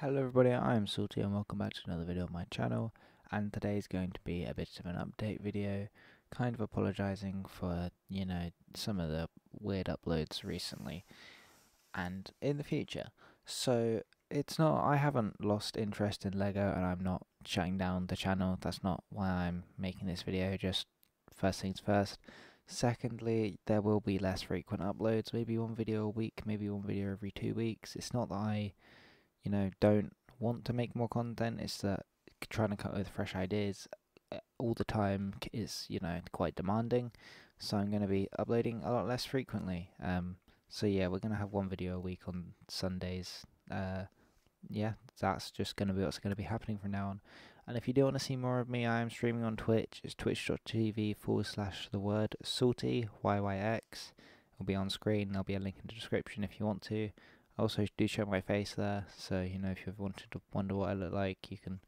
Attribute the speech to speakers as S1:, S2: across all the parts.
S1: Hello everybody, I am Salty and welcome back to another video on my channel and today is going to be a bit of an update video kind of apologising for, you know, some of the weird uploads recently and in the future. So it's not, I haven't lost interest in LEGO and I'm not shutting down the channel, that's not why I'm making this video, just first things first. Secondly, there will be less frequent uploads, maybe one video a week, maybe one video every two weeks. It's not that I you know, don't want to make more content. It's that trying to come up with fresh ideas uh, all the time is, you know, quite demanding. So I'm going to be uploading a lot less frequently. Um, so yeah, we're going to have one video a week on Sundays. Uh, yeah, that's just going to be what's going to be happening from now on. And if you do want to see more of me, I am streaming on Twitch. It's twitch.tv forward slash the word salty, YYX. It'll be on screen. There'll be a link in the description if you want to. Also, do show my face there, so you know if you've wanted to wonder what I look like, you can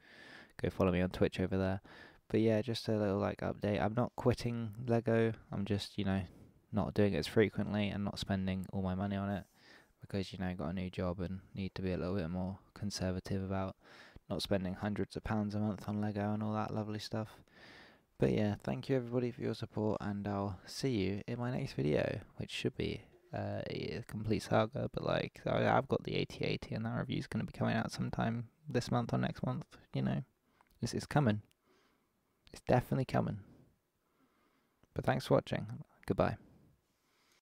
S1: go follow me on Twitch over there. But yeah, just a little like update. I'm not quitting Lego. I'm just you know not doing it as frequently and not spending all my money on it because you know got a new job and need to be a little bit more conservative about not spending hundreds of pounds a month on Lego and all that lovely stuff. But yeah, thank you everybody for your support and I'll see you in my next video, which should be uh, a complete saga, but like I've got the AT-AT and that review is going to be coming out sometime this month or next month. You know, it's, it's coming. It's definitely coming. But thanks for watching. Goodbye.